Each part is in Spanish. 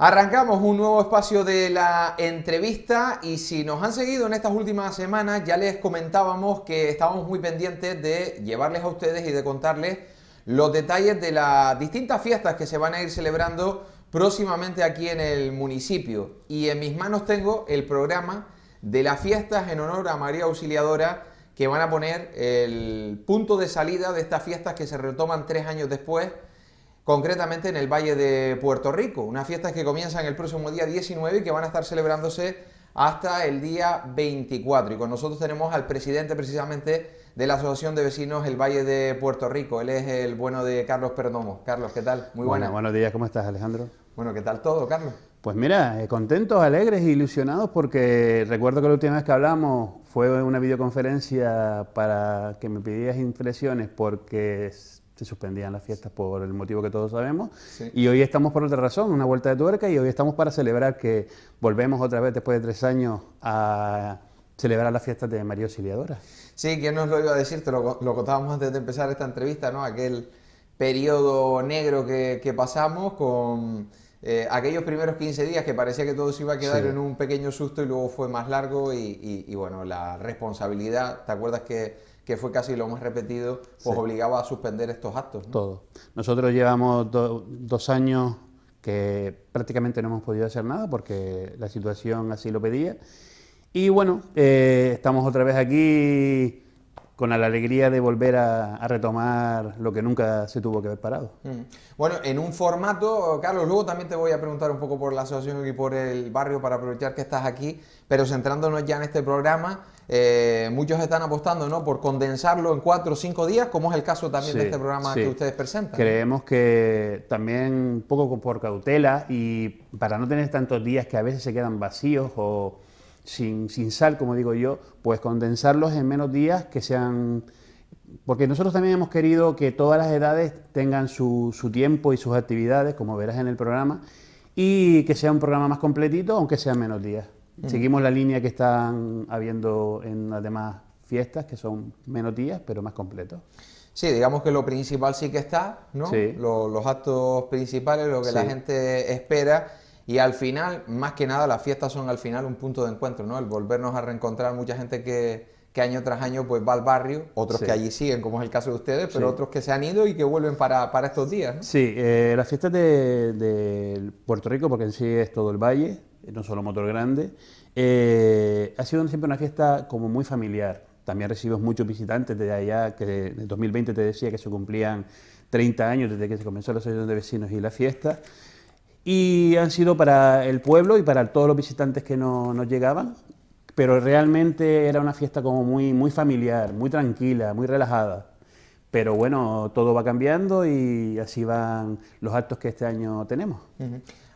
Arrancamos un nuevo espacio de la entrevista y si nos han seguido en estas últimas semanas ya les comentábamos que estábamos muy pendientes de llevarles a ustedes y de contarles los detalles de las distintas fiestas que se van a ir celebrando próximamente aquí en el municipio. Y en mis manos tengo el programa de las fiestas en honor a María Auxiliadora que van a poner el punto de salida de estas fiestas que se retoman tres años después concretamente en el Valle de Puerto Rico, unas fiestas que comienzan el próximo día 19 y que van a estar celebrándose hasta el día 24. Y con nosotros tenemos al presidente precisamente de la Asociación de Vecinos El Valle de Puerto Rico. Él es el bueno de Carlos Perdomo. Carlos, ¿qué tal? Muy buenas. buenos días, ¿cómo estás Alejandro? Bueno, ¿qué tal todo, Carlos? Pues mira, eh, contentos, alegres e ilusionados porque recuerdo que la última vez que hablamos fue una videoconferencia para que me pidieras impresiones porque se suspendían las fiestas por el motivo que todos sabemos. Y hoy estamos por otra razón, una vuelta de tuerca, y hoy estamos para celebrar que volvemos otra vez después de tres años a celebrar las fiestas de María Auxiliadora. Sí, ¿quién nos lo iba a decir? Te lo, contábamos antes de empezar esta entrevista, ¿no? Aquel periodo negro que, pasamos con eh, aquellos primeros 15 días que parecía que todo se iba a quedar en un pequeño susto y luego fue más largo y, y bueno, la responsabilidad, ¿te acuerdas que que fue casi lo más repetido, pues obligaba a suspender estos actos. Todo. Nosotros llevamos dos años que prácticamente no hemos podido hacer nada porque la situación así lo pedía. Y bueno, eh, estamos otra vez aquí con la alegría de volver a, retomar lo que nunca se tuvo que haber parado. Mm. Bueno, en un formato, Carlos, luego también te voy a preguntar un poco por la asociación y por el barrio para aprovechar que estás aquí, pero centrándonos ya en este programa, eh, muchos están apostando ¿no? por condensarlo en cuatro o cinco días, como es el caso también de este programa que ustedes presentan. Creemos que también un poco por cautela y para no tener tantos días que a veces se quedan vacíos o sin, sal, como digo yo, pues condensarlos en menos días que sean... Porque nosotros también hemos querido que todas las edades tengan su, tiempo y sus actividades, como verás en el programa, y que sea un programa más completito, aunque sean menos días. Mm. Seguimos la línea que están habiendo en las demás fiestas, que son menos días, pero más completos. Sí, digamos que lo principal sí que está, ¿no? Los, actos principales, lo que la gente espera y al final, más que nada, las fiestas son al final un punto de encuentro, ¿no? El volvernos a reencontrar mucha gente que, año tras año pues va al barrio, otros que allí siguen, como es el caso de ustedes, pero otros que se han ido y que vuelven para, estos días. ¿no? Sí, eh, las fiestas de, Puerto Rico, porque en sí es todo el valle, no solo Motor Grande, eh, ha sido siempre una fiesta como muy familiar. También recibimos muchos visitantes de allá, que en 2020 te decía que se cumplían 30 años desde que se comenzó la Asociación de Vecinos y la fiesta y han sido para el pueblo y para todos los visitantes que nos llegaban, pero realmente era una fiesta como muy, muy familiar, muy tranquila, muy relajada. Pero bueno, todo va cambiando y así van los actos que este año tenemos.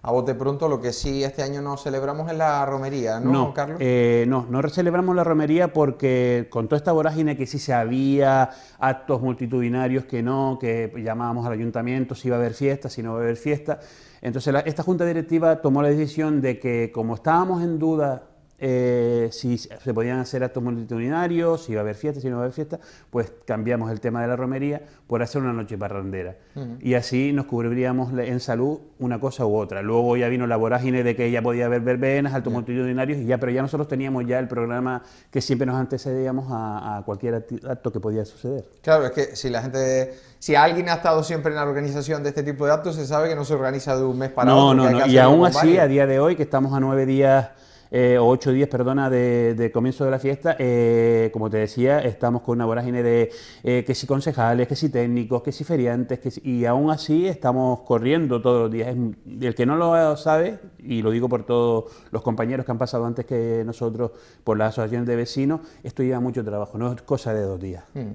A bote pronto, lo que sí este año no celebramos es la romería, ¿no, Carlos? Eh, no, no celebramos la romería porque con toda esta vorágine que sí se había, actos multitudinarios que no, que llamábamos al ayuntamiento si iba a haber fiesta, si no iba a haber fiesta, entonces, esta junta directiva tomó la decisión de que, como estábamos en duda eh, si se podían hacer actos multitudinarios, si iba a haber fiesta, si no iba a haber fiesta, pues cambiamos el tema de la romería por hacer una noche parrandera. Y así nos cubriríamos en salud una cosa u otra. Luego ya vino la vorágine de que ya podía haber verbenas, actos multitudinarios, y ya, pero ya nosotros teníamos ya el programa que siempre nos antecedíamos a, cualquier acto que podía suceder. Claro, es que si la gente, si alguien ha estado siempre en la organización de este tipo de actos, se sabe que no se organiza de un mes para otro. No, no, no, y aún así, a día de hoy, que estamos a nueve días eh, o ocho días, perdona, de, comienzo de la fiesta, eh, como te decía, estamos con una vorágine de eh, que si concejales, que si técnicos, que si feriantes, que y aún así estamos corriendo todos los días. El que no lo sabe, y lo digo por todos los compañeros que han pasado antes que nosotros por las asociaciones de vecinos, esto lleva mucho trabajo, no es cosa de dos días. Mm.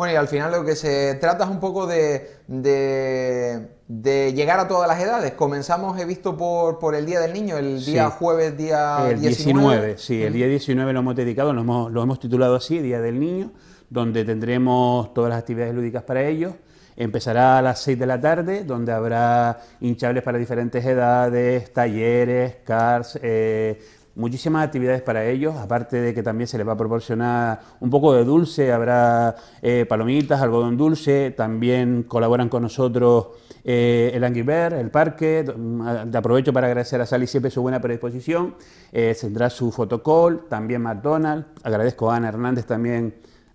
Bueno, y al final lo que se trata es un poco de, de, llegar a todas las edades. Comenzamos, he visto, por, por el Día del Niño, el día jueves, día el 19. sí, el día 19 lo hemos dedicado, lo hemos, lo hemos titulado así, Día del Niño, donde tendremos todas las actividades lúdicas para ellos. Empezará a las 6 de la tarde, donde habrá hinchables para diferentes edades, talleres, cars, eh, muchísimas actividades para ellos, aparte de que también se les va a proporcionar un poco de dulce, habrá eh, palomitas, algodón dulce, también colaboran con nosotros eh, el Angry el parque, de aprovecho para agradecer a Sally siempre su buena predisposición, eh, tendrá su fotocall, también McDonald's, agradezco a Ana Hernández también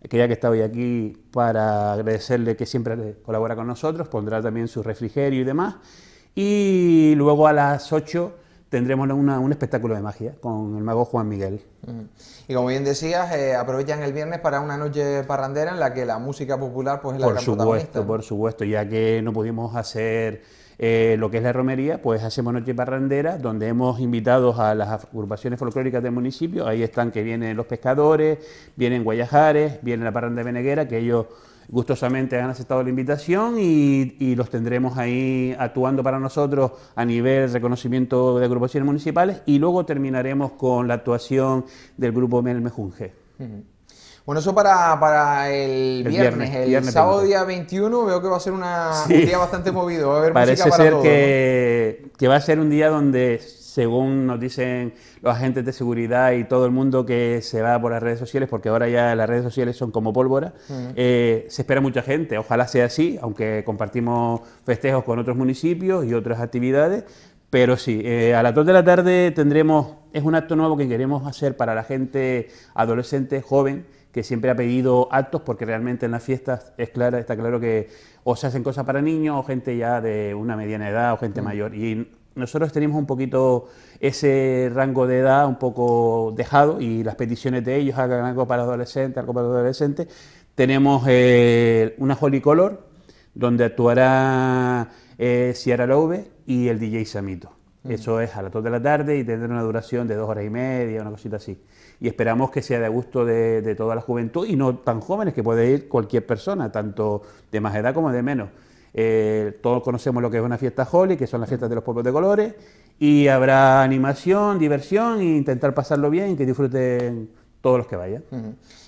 que ya que está hoy aquí para agradecerle que siempre colabora con nosotros, pondrá también su refrigerio y demás. Y luego a las 8 tendremos un espectáculo de magia con el mago Juan Miguel. Y como bien decías, eh, aprovechan el viernes para una noche parrandera en la que la música popular pues, es la por supuesto, Por supuesto, ya que no pudimos hacer eh, lo que es la romería, pues hacemos noche parrandera, donde hemos invitado a las agrupaciones folclóricas del municipio, ahí están que vienen los pescadores, vienen Guayajares, viene la parranda de Beneguera, que ellos gustosamente han aceptado la invitación y, los tendremos ahí actuando para nosotros a nivel reconocimiento de agrupaciones municipales y luego terminaremos con la actuación del grupo Melmejunge. Bueno, eso para, el, viernes. El, sábado día 21 veo que va a ser un día bastante movido. Va a haber Parece ser que, que va a ser un día donde según nos dicen los agentes de seguridad y todo el mundo que se va por las redes sociales, porque ahora ya las redes sociales son como pólvora, eh, se espera mucha gente, ojalá sea así, aunque compartimos festejos con otros municipios y otras actividades, pero sí, eh, a las 2 de la tarde tendremos, es un acto nuevo que queremos hacer para la gente adolescente, joven, que siempre ha pedido actos, porque realmente en las fiestas es claro, está claro que o se hacen cosas para niños o gente ya de una mediana edad o gente mayor. Y nosotros tenemos un poquito ese rango de edad un poco dejado y las peticiones de ellos hagan algo para adolescentes, algo para adolescentes. Tenemos eh, una Holy Color, donde actuará eh, Sierra Loube y el DJ Samito. Eso es a las 2 de la tarde y tendrá una duración de dos horas y media, una cosita así. Y esperamos que sea de gusto de toda la juventud y no tan jóvenes, que puede ir cualquier persona, tanto de más edad como de menos. Eh, todos conocemos lo que es una fiesta Holly, que son las fiestas de los pueblos de colores, y habrá animación, diversión e intentar pasarlo bien y que disfruten todos los que vayan.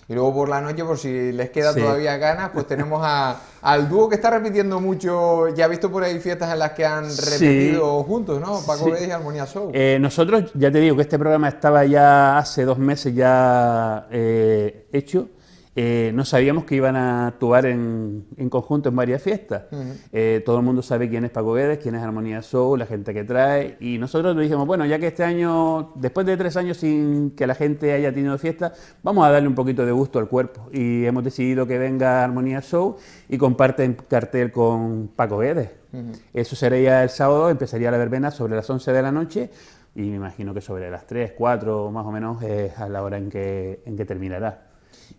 Y luego por la noche, por si les queda todavía ganas, pues tenemos al dúo que está repitiendo mucho. Ya he visto por ahí fiestas en las que han repetido juntos, ¿no? Paco sí. y Armonía Show. Eh, nosotros, ya te digo que este programa estaba ya hace dos meses ya eh, hecho eh, no sabíamos que iban a actuar en, conjunto en varias fiestas. Eh, todo el mundo sabe quién es Paco Guedes, quién es Armonía Soul, la gente que trae. Y nosotros le dijimos, bueno, ya que este año, después de tres años sin que la gente haya tenido fiesta, vamos a darle un poquito de gusto al cuerpo. Y hemos decidido que venga Armonía Show y comparten cartel con Paco Guedes. Eso sería el sábado, empezaría la verbena sobre las 11 de la noche y me imagino que sobre las 3, 4 más o menos es a la hora en que, en que terminará.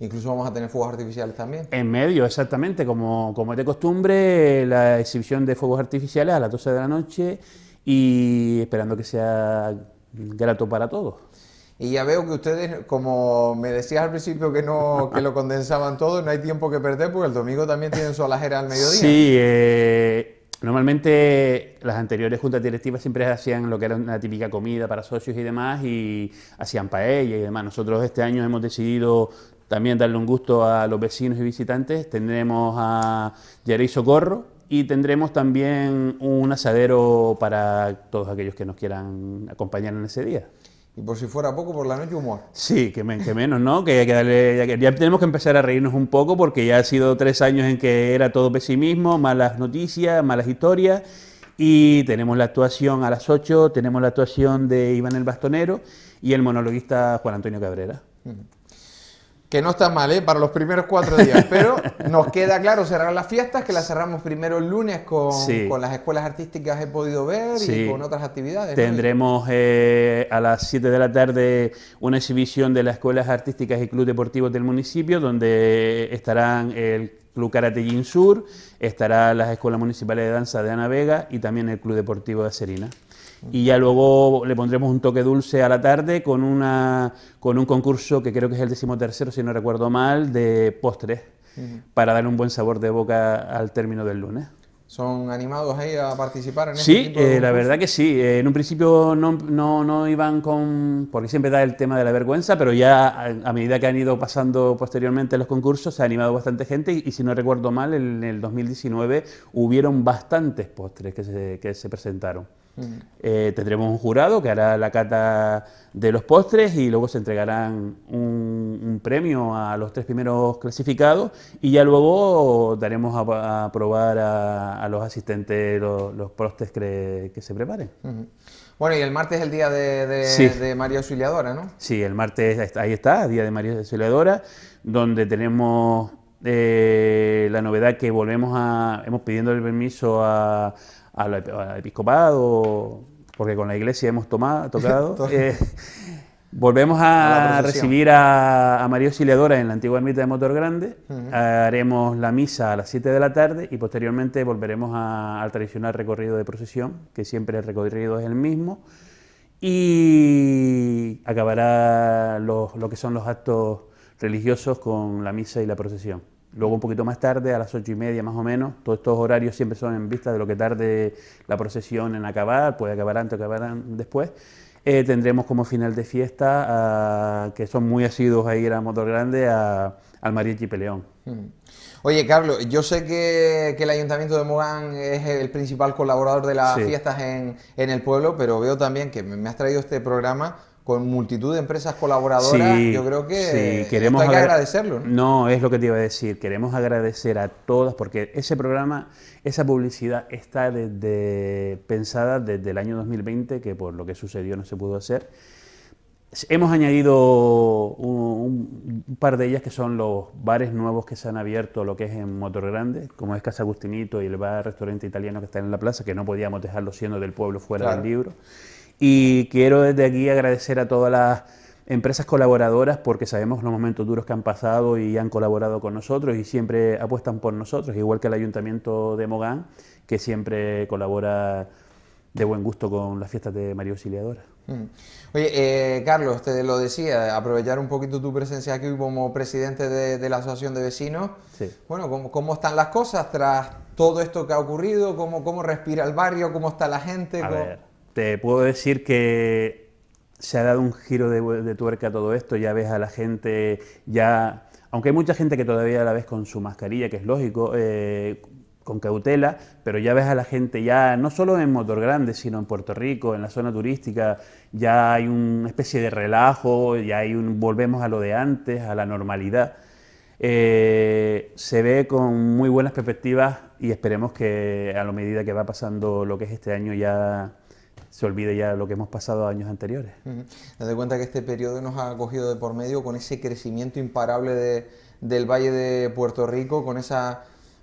Incluso vamos a tener fuegos artificiales también. En medio, exactamente, como, como es de costumbre, la exhibición de fuegos artificiales a las 12 de la noche y esperando que sea grato para todos. Y ya veo que ustedes, como me decías al principio que no que lo condensaban todo, no hay tiempo que perder porque el domingo también tienen su alajera al mediodía. Sí, eh, normalmente las anteriores juntas directivas siempre hacían lo que era una típica comida para socios y demás y hacían paella y demás. Nosotros este año hemos decidido también darle un gusto a los vecinos y visitantes. Tendremos a Yarey Socorro y tendremos también un asadero para todos aquellos que nos quieran acompañar en ese día. Y por si fuera poco, por la noche humor. Sí, que, menos, ¿no? Que, ya, tenemos que empezar a reírnos un poco porque ya ha sido tres años en que era todo pesimismo, malas noticias, malas historias. Y tenemos la actuación a las 8, tenemos la actuación de Iván el Bastonero y el monologuista Juan Antonio Cabrera que no está mal, ¿eh? Para los primeros cuatro días, pero nos queda claro cerrar las fiestas, que las cerramos primero el lunes con, con las escuelas artísticas he podido ver y con otras actividades. Tendremos eh, a las 7 de la tarde una exhibición de las escuelas artísticas y club deportivos del municipio, donde estarán el Club Karate Sur, estará las escuelas municipales de danza de Ana Vega y también el Club Deportivo de Serina y ya luego le pondremos un toque dulce a la tarde con, una, con un concurso que creo que es el decimotercero, si no recuerdo mal, de postres, para darle un buen sabor de boca al término del lunes. ¿Son animados ahí a participar en Sí, este tipo eh, la verdad que sí. Eh, en un principio no, no, no, iban con... porque siempre da el tema de la vergüenza, pero ya a, medida que han ido pasando posteriormente los concursos se ha animado bastante gente y, si no recuerdo mal, en el 2019 hubieron bastantes postres que se, que se presentaron. Eh, tendremos un jurado que hará la cata de los postres y luego se entregarán un, premio a los tres primeros clasificados y ya luego daremos a, probar a, los asistentes los, postres que, se preparen. Bueno, y el martes es el día de, María Auxiliadora, ¿no? Sí, el martes ahí está, día de María Auxiliadora, donde tenemos eh, la novedad que volvemos a, hemos pidiendo el permiso a, al episcopado, porque con la iglesia hemos tomado, tocado. Eh, volvemos a, recibir a, María Auxiliadora en la antigua ermita de Motor Grande. Haremos la misa a las 7 de la tarde y posteriormente volveremos al tradicional recorrido de procesión, que siempre el recorrido es el mismo. Y acabará lo que son los actos religiosos con la misa y la procesión. Luego un poquito más tarde, a las ocho y media más o menos, todos estos horarios siempre son en vista de lo que tarde la procesión en acabar, puede acabar antes o acabar después. Eh, tendremos como final de fiesta, que son muy asiduos a ir a Motor Grande, a, al Mariachi Peleón. Mm. Oye, Carlos, yo sé que, el Ayuntamiento de Mogán es el principal colaborador de las fiestas en, en, el pueblo, pero veo también que me has traído este programa con multitud de empresas colaboradoras, yo creo que queremos hay que agradecerlo. ¿no? es lo que te iba a decir, queremos agradecer a todas, porque ese programa, esa publicidad está desde, pensada desde el año 2020, que por lo que sucedió no se pudo hacer. Hemos añadido un, par de ellas que son los bares nuevos que se han abierto, lo que es en Motor Grande, como es Casa Agustinito y el bar restaurante italiano que está en la plaza, que no podíamos dejarlo siendo del pueblo fuera del libro. Y quiero desde aquí agradecer a todas las empresas colaboradoras porque sabemos los momentos duros que han pasado y han colaborado con nosotros y siempre apuestan por nosotros, igual que el Ayuntamiento de Mogán, que siempre colabora de buen gusto con las fiestas de María Auxiliadora. Mm. Oye, eh, Carlos, te lo decía, aprovechar un poquito tu presencia aquí como presidente de, la Asociación de Vecinos. Sí. Bueno, ¿cómo, ¿cómo, están las cosas tras todo esto que ha ocurrido? ¿Cómo, cómo respira el barrio? ¿Cómo está la gente? Te puedo decir que se ha dado un giro de, tuerca a todo esto, ya ves a la gente, ya, aunque hay mucha gente que todavía la ves con su mascarilla, que es lógico, eh, con cautela, pero ya ves a la gente ya, no solo en Motor Grande, sino en Puerto Rico, en la zona turística, ya hay una especie de relajo, ya hay un, volvemos a lo de antes, a la normalidad. Eh, se ve con muy buenas perspectivas y esperemos que a la medida que va pasando lo que es este año ya se olvide ya lo que hemos pasado años anteriores. Uh cuenta que este periodo nos ha cogido de por medio con ese crecimiento imparable de, del Valle de Puerto Rico, con esas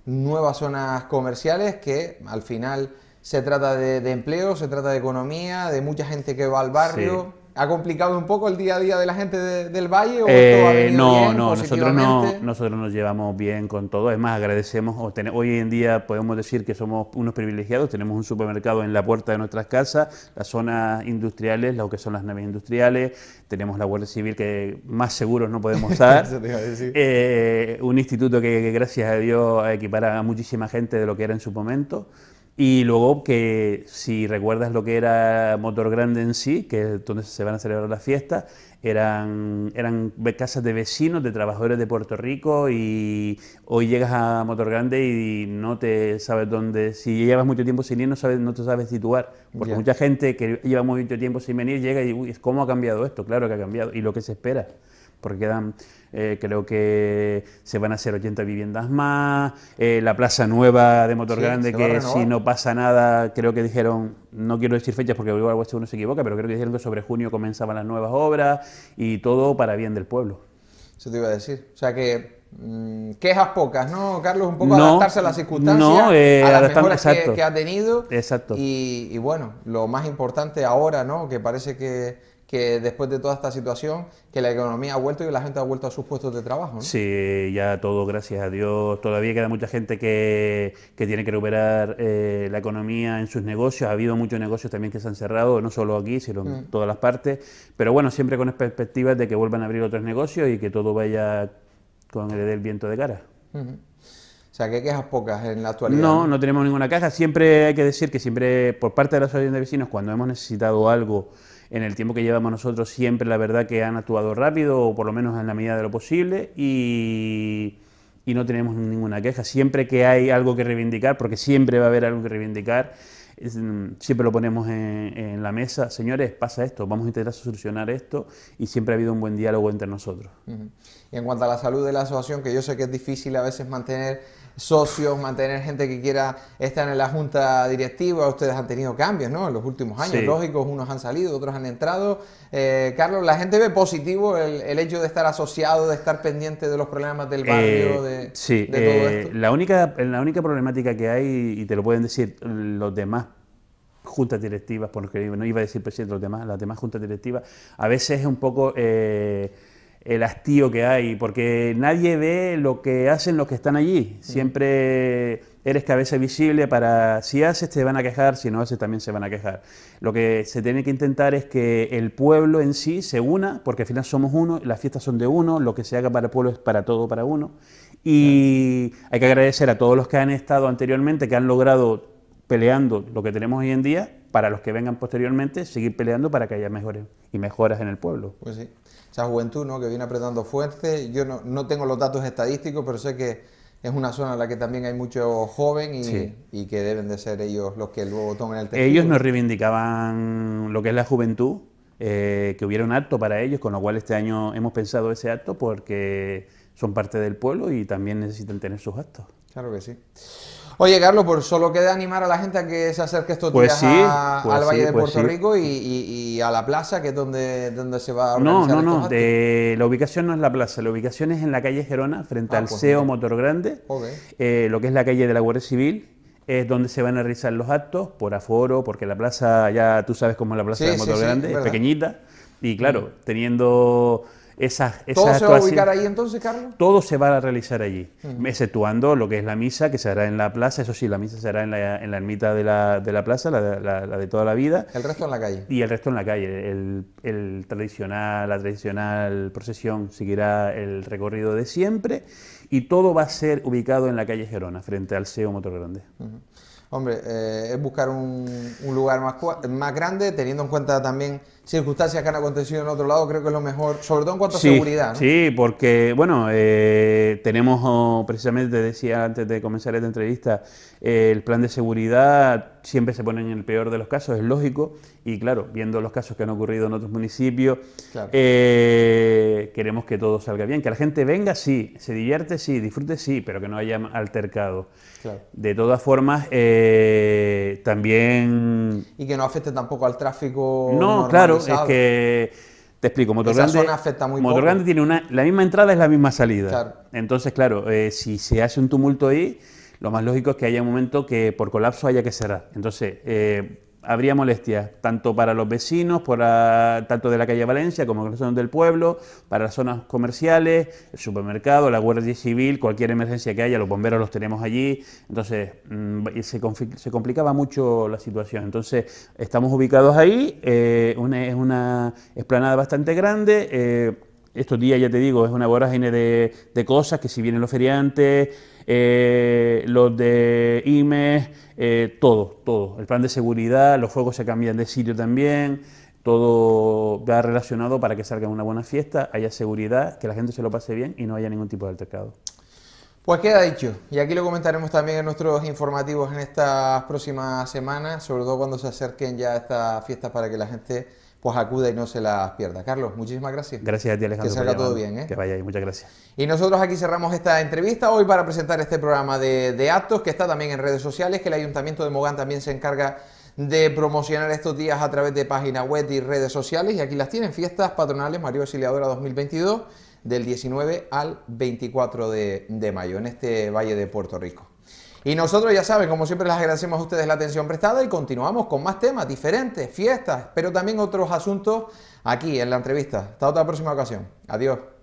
nuevas zonas comerciales que al final se trata de, empleo, se trata de economía, de mucha gente que va al barrio. ¿Ha complicado un poco el día a día de la gente del Valle? ¿o eh, no, no, nosotros no, nosotros nos llevamos bien con todo. Es más, agradecemos, hoy en día podemos decir que somos unos privilegiados, tenemos un supermercado en la puerta de nuestras casas, las zonas industriales, lo que son las naves industriales, tenemos la Guardia Civil que más seguros no podemos estar, eh, un instituto que, gracias a Dios equipara a muchísima gente de lo que era en su momento. Y luego que si recuerdas lo que era Motor Grande en sí, que es donde se van a celebrar las fiestas, eran, eran casas de vecinos, de trabajadores de Puerto Rico y hoy llegas a Motor Grande y no te sabes dónde, si llevas mucho tiempo sin ir no, sabes, no te sabes situar, porque mucha gente que lleva mucho tiempo sin venir llega y uy, ¿cómo ha cambiado esto? Claro que ha cambiado y lo que se espera porque quedan, eh, creo que se van a hacer 80 viviendas más, eh, la plaza nueva de Motor Grande, que si no pasa nada, creo que dijeron, no quiero decir fechas porque igual uno se equivoca, pero creo que dijeron que sobre junio comenzaban las nuevas obras y todo para bien del pueblo. Eso te iba a decir. O sea que mm, quejas pocas, ¿no, Carlos? Un poco adaptarse a las circunstancias, eh, a las mejoras que, ha tenido. Exacto. Y, y, bueno, lo más importante ahora, ¿no? Que parece que que después de toda esta situación, que la economía ha vuelto y la gente ha vuelto a sus puestos de trabajo. ¿no? Sí, ya todo, gracias a Dios. Todavía queda mucha gente que, que tiene que recuperar eh, la economía en sus negocios. Ha habido muchos negocios también que se han cerrado, no solo aquí, sino en mm. todas las partes. Pero bueno, siempre con perspectivas de que vuelvan a abrir otros negocios y que todo vaya con el del viento de cara. O sea, que quejas pocas en la actualidad. No, no tenemos ninguna caja. Siempre hay que decir que siempre, por parte de la asociación de vecinos, cuando hemos necesitado algo en el tiempo que llevamos nosotros siempre la verdad que han actuado rápido o por lo menos en la medida de lo posible y, no tenemos ninguna queja. Siempre que hay algo que reivindicar, porque siempre va a haber algo que reivindicar, mm, siempre lo ponemos en, la mesa, señores, pasa esto, vamos a intentar solucionar esto y siempre ha habido un buen diálogo entre nosotros. Y en cuanto a la salud de la asociación, que yo sé que es difícil a veces mantener socios, mantener gente que quiera estar en la junta directiva. Ustedes han tenido cambios, ¿no? En los últimos años, lógicos, unos han salido, otros han entrado. Eh, Carlos, ¿la gente ve positivo el, hecho de estar asociado, de estar pendiente de los problemas del barrio, eh, de, sí, todo eh, esto? La única, la única problemática que hay, y te lo pueden decir los demás juntas directivas, porque no iba a decir presidente, los demás, las demás juntas directivas, a veces es un poco el hastío que hay, porque nadie ve lo que hacen los que están allí. Siempre eres cabeza visible para si haces te van a quejar, si no haces también se van a quejar. Lo que se tiene que intentar es que el pueblo en sí se una, porque al final somos uno, las fiestas son de uno, lo que se haga para el pueblo es para todo, para uno. Y hay que agradecer a todos los que han estado anteriormente, que han logrado peleando lo que tenemos hoy en día, para los que vengan posteriormente, seguir peleando para que haya mejores y mejoras en el pueblo. Pues sí esa juventud ¿no? que viene apretando fuerte. Yo no, no, tengo los datos estadísticos, pero sé que es una zona en la que también hay mucho joven y, y que deben de ser ellos los que luego tomen el testigo. Ellos nos reivindicaban lo que es la juventud, eh, que hubiera un acto para ellos, con lo cual este año hemos pensado ese acto porque son parte del pueblo y también necesitan tener sus actos. Claro que sí. Oye, Carlos, por solo queda animar a la gente a que se acerque estos pues días pues al Valle de pues Puerto Rico y, a la plaza, que es donde, donde se va a organizar No, no, no, la ubicación no es la plaza, la ubicación es en la calle Gerona, frente ah, al SEO Motor Grande, eh, lo que es la calle de la Guardia Civil, es donde se van a realizar los actos, por aforo, porque la plaza, ya tú sabes cómo es la plaza de Motor Grande, es pequeñita, y claro, mm. ¿Todo se va a ubicar ahí entonces, Carlos? Todo se va a realizar allí, exceptuando lo que es la misa, que se hará en la plaza. Eso sí, la misa será en la, en la ermita de la, de la plaza, la, de toda la vida. El resto en la calle. Y el resto en la calle. El, el tradicional, la tradicional procesión seguirá el recorrido de siempre y todo va a ser ubicado en la calle Gerona, frente al SEO Motor Grande. Hombre, eh, es buscar un, lugar más, más grande, teniendo en cuenta también circunstancias que han acontecido en otro lado, creo que es lo mejor, sobre todo en cuanto a seguridad. ¿no? Sí, porque, bueno, eh, tenemos, oh, precisamente decía antes de comenzar esta entrevista, eh, el plan de seguridad siempre se pone en el peor de los casos, es lógico, y claro, viendo los casos que han ocurrido en otros municipios, queremos que todo salga bien, que la gente venga, sí, se divierte, sí, disfrute, sí, pero que no haya altercado. De todas formas, eh, también... Y que no afecte tampoco al tráfico No, claro, es que... Te explico, Motor Grande, afecta muy Motor Grande tiene una... La misma entrada es la misma salida. Entonces, claro, eh, si se hace un tumulto ahí, lo más lógico es que haya un momento que por colapso haya que cerrar. Entonces, eh, habría molestias tanto para los vecinos, por tanto de la calle Valencia como de del pueblo, para las zonas comerciales, el supermercado, la Guardia Civil, cualquier emergencia que haya, los bomberos los tenemos allí. Entonces mm, se, se complicaba mucho la situación. Entonces estamos ubicados ahí, eh, es una esplanada bastante grande. Eh, estos días, ya te digo, es una vorágine de, de cosas, que si vienen los feriantes, eh, los de IME, eh, todo, todo. El plan de seguridad, los fuegos se cambian de sitio también, todo va relacionado para que salga una buena fiesta, haya seguridad, que la gente se lo pase bien y no haya ningún tipo de altercado. Pues queda dicho, y aquí lo comentaremos también en nuestros informativos en estas próximas semanas, sobre todo cuando se acerquen ya estas fiestas para que la gente pues acuda y no se las pierda. Carlos, muchísimas gracias. Gracias a ti, Alejandro. Que salga todo bien. ¿eh? Que vaya ahí, muchas gracias. Y nosotros aquí cerramos esta entrevista hoy para presentar este programa de, actos que está también en redes sociales, que el Ayuntamiento de Mogán también se encarga de promocionar estos días a través de página web y redes sociales. Y aquí las tienen, fiestas patronales Mario Auxiliadora 2022, del 19 al 24 de mayo, en este Valle de Puerto Rico. Y nosotros, ya saben, como siempre, les agradecemos a ustedes la atención prestada y continuamos con más temas diferentes, fiestas, pero también otros asuntos aquí en la entrevista. Hasta otra próxima ocasión. Adiós.